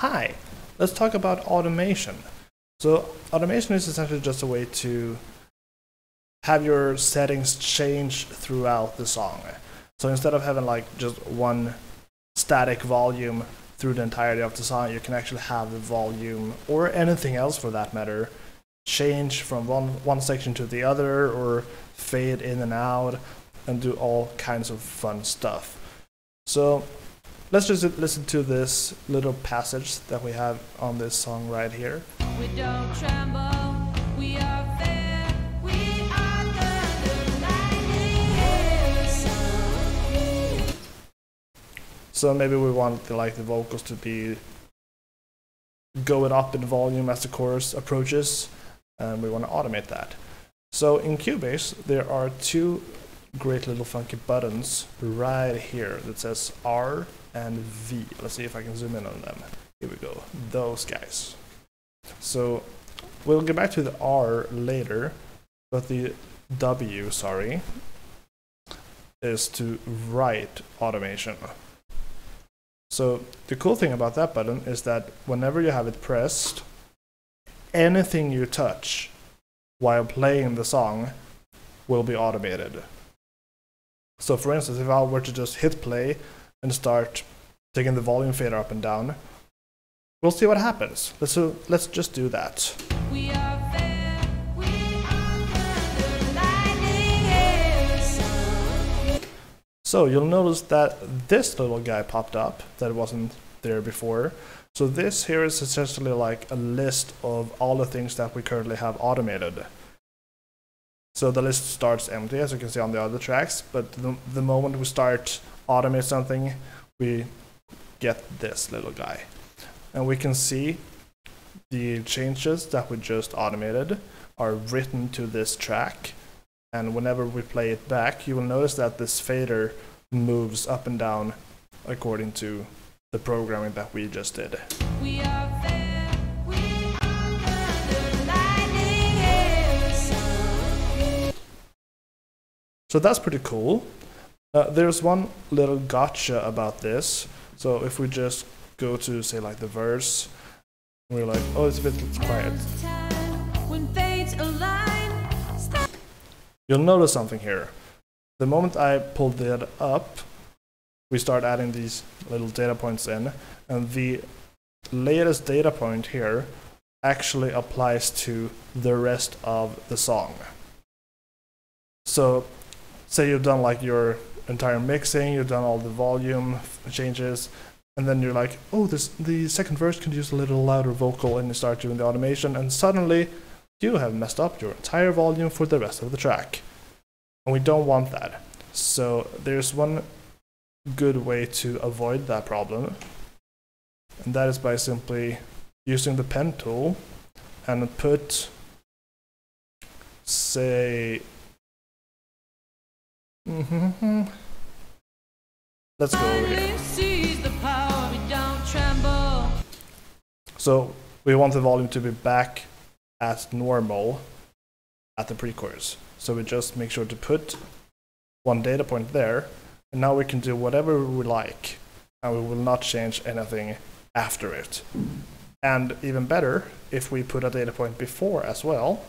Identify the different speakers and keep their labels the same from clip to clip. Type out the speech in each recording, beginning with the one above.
Speaker 1: Hi, let's talk about automation. So automation is essentially just a way to have your settings change throughout the song. So instead of having like just one static volume through the entirety of the song, you can actually have the volume or anything else for that matter change from one one section to the other or fade in and out and do all kinds of fun stuff. So let's just listen to this little passage that we have on this song right here.
Speaker 2: We don't tremble, we are fair, we are the lightning sun.
Speaker 1: So maybe we want the, like the vocals to be going up in volume as the chorus approaches, and we want to automate that. So in Cubase, there are two great little funky buttons right here that says R and V. Let's see if I can zoom in on them. Here we go. Those guys. So we'll get back to the R later, but the W, sorry, is to write automation. So the cool thing about that button is that whenever you have it pressed, anything you touch while playing the song will be automated. So for instance, if I were to just hit play and start taking the volume fader up and down, we'll see what happens. Let's, uh, let's just do that.
Speaker 2: We are fair, we are the lightning sun.
Speaker 1: So you'll notice that this little guy popped up that wasn't there before. So this here is essentially like a list of all the things that we currently have automated. So the list starts empty as you can see on the other tracks, but the, the moment we start automate something, we get this little guy. And we can see the changes that we just automated are written to this track. And whenever we play it back, you will notice that this fader moves up and down according to the programming that we just did.
Speaker 2: We are fair, we are the lightning sun.
Speaker 1: So that's pretty cool. Uh, there's one little gotcha about this. So if we just go to say like the verse, we're like, oh, it's a bit quiet. You'll notice something here. The moment I pull that up, we start adding these little data points in, and the latest data point here actually applies to the rest of the song. So, say you've done like your entire mixing, you've done all the volume changes, and then you're like, oh, this the second verse can use a little louder vocal, and you start doing the automation, and suddenly you have messed up your entire volume for the rest of the track. And we don't want that. So there's one good way to avoid that problem, and that is by simply using the pen tool and put, say, mhm. let's go over here.
Speaker 2: Lightning sees the power, we don't tremble.
Speaker 1: So we want the volume to be back at normal at the pre-chorus. So we just make sure to put one data point there, and now we can do whatever we like, and we will not change anything after it. And even better, if we put a data point before as well,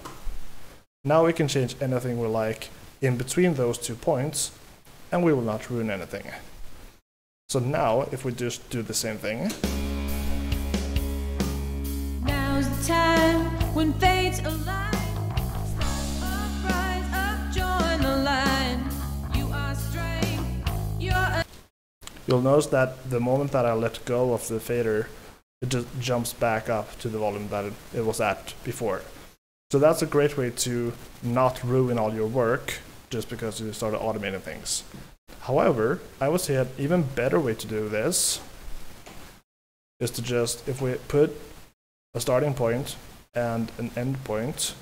Speaker 1: now we can change anything we like in between those two points, and we will not ruin anything. So now, if we just do the same thing,
Speaker 2: Now's the time when fates align. Up, rise up, join the line. You are strength, you're
Speaker 1: You'll notice that the moment that I let go of the fader, it just jumps back up to the volume that it, it was at before. So that's a great way to not ruin all your work just because you started automating things. However, I would say an even better way to do this is to just, if we put a starting point and an end point,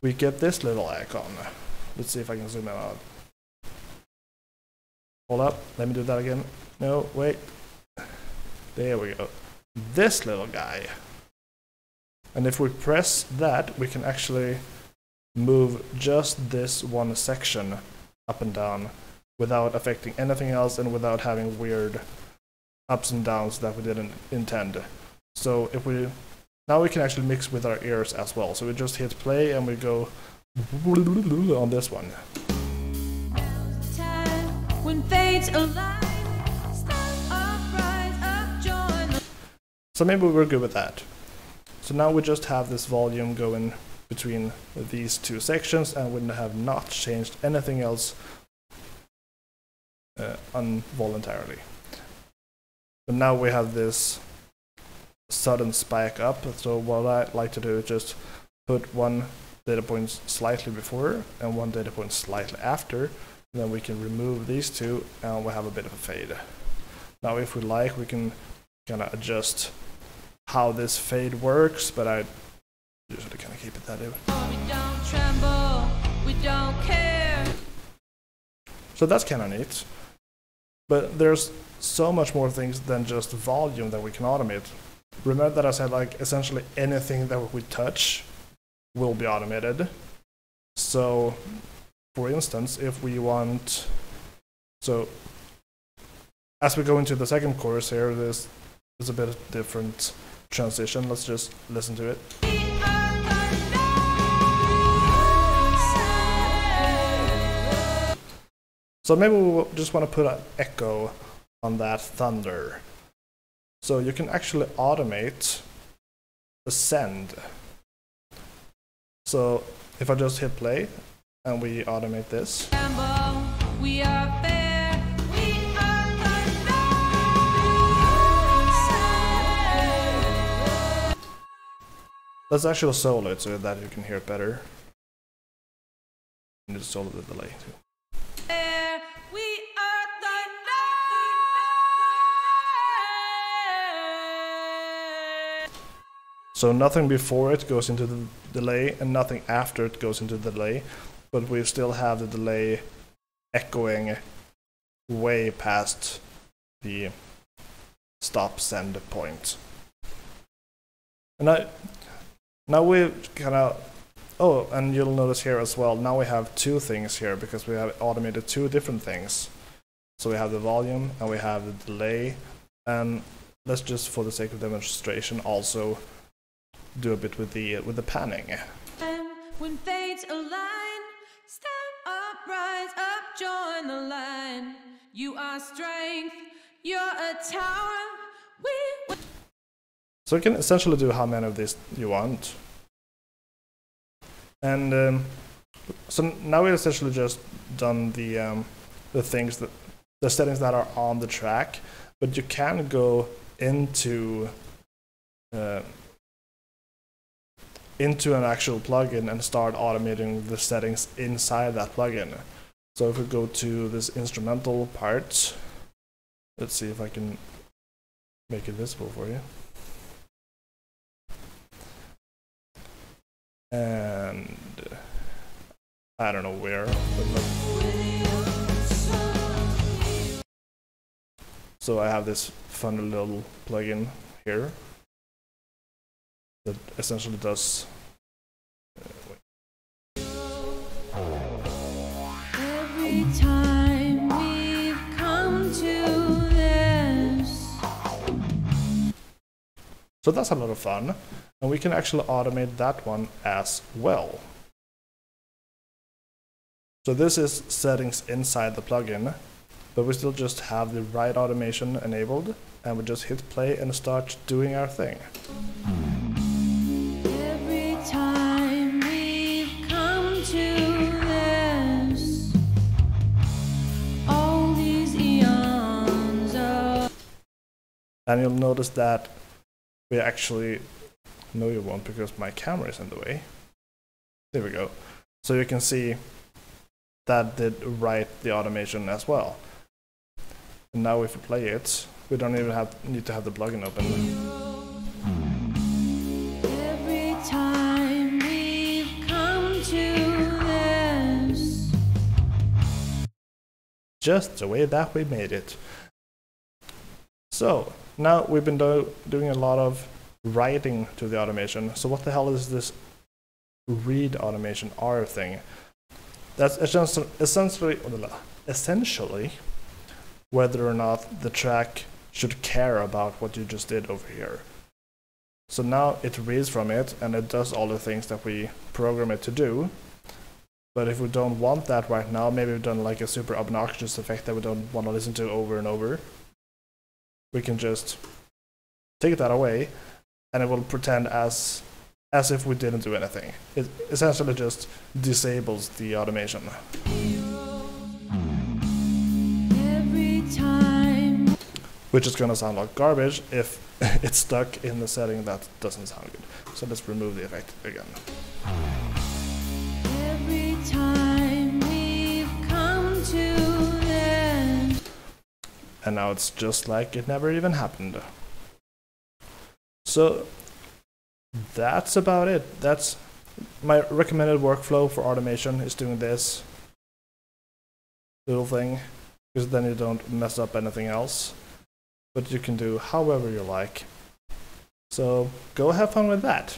Speaker 1: we get this little icon. Let's see if I can zoom in out. Hold up, let me do that again. No, wait. There we go. This little guy. And if we press that, we can actually move just this one section up and down without affecting anything else and without having weird ups and downs that we didn't intend. So if we now we can actually mix with our ears as well. So we just hit play and we go on this one. So maybe we're good with that. So now we just have this volume going between these two sections and we have not changed anything else uh, involuntarily. But now we have this sudden spike up. So what I like to do is just put one data point slightly before and one data point slightly after. Then we can remove these two and we have a bit of a fade. Now if we like we can kind of adjust how this fade works, but I usually kind of keep it that way.
Speaker 2: We don't tremble, we don't care.
Speaker 1: So that's kind of neat. But there's so much more things than just volume that we can automate. Remember that I said like essentially anything that we touch will be automated. So, for instance, if we want, so as we go into the second chorus here, this is a bit different transition. Let's just listen to it.
Speaker 2: We.
Speaker 1: So maybe we'll just want to put an echo on that thunder. So you can actually automate the send. So if I just hit play and we automate this, let's actually solo it so that you can hear it better. And just solo the delay too.
Speaker 2: We are the.
Speaker 1: So nothing before it goes into the delay and nothing after it goes into the delay, but we still have the delay echoing way past the stop send point. And I, now we kind of, oh, and you'll notice here as well, now we have two things here because we have automated two different things. So we have the volume and we have the delay, and let's just, for the sake of demonstration, also do a bit with the with the panning.
Speaker 2: And when fates align, step up, rise up, join the line. You are strength, you're a tower.
Speaker 1: So you can essentially do how many of these you want. And um, so now we've essentially just done the um, the things that the settings that are on the track, but you can go into uh, into an actual plugin and start automating the settings inside that plugin. So if we go to this instrumental part, let's see if I can make it visible for you. And I don't know where. So I have this fun little plugin here that essentially does. uh, wait.
Speaker 2: Every time we've come to this,
Speaker 1: So that's a lot of fun, and we can actually automate that one as well. So this is settings inside the plugin, but we still just have the right automation enabled, and we just hit play and start doing our thing.
Speaker 2: every time we've come to this, all these eons of
Speaker 1: And you'll notice that we actually, no you won't because my camera is in the way. There we go. So you can see that did write the automation as well. And now if we play it, we don't even have need to have the plugin open.
Speaker 2: Every time we've come to this,
Speaker 1: Just the way that we made it. So now we've been do- doing a lot of writing to the automation. So what the hell is this read automation R thing? That's essen- essentially oh, essentially whether or not the track should care about what you just did over here. So now it reads from it and it does all the things that we program it to do. But if we don't want that right now, maybe we've done like a super obnoxious effect that we don't want to listen to over and over, we can just take that away and it will pretend as as if we didn't do anything. It essentially just disables the automation. Which is going to sound like garbage if it's stuck in the setting that doesn't sound good. So let's remove the effect again.
Speaker 2: Every time we've come to end.
Speaker 1: And now it's just like it never even happened. So that's about it. That's my recommended workflow for automation is doing this little thing because then you don't mess up anything else. But you can do however you like. So go have fun with that.